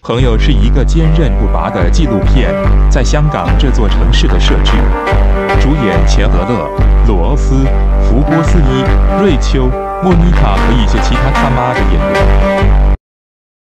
朋友是一个坚韧不拔的纪录片，在香港这座城市的设置。主演钱德勒、罗斯、福波斯伊、瑞秋、莫妮卡和一些其他。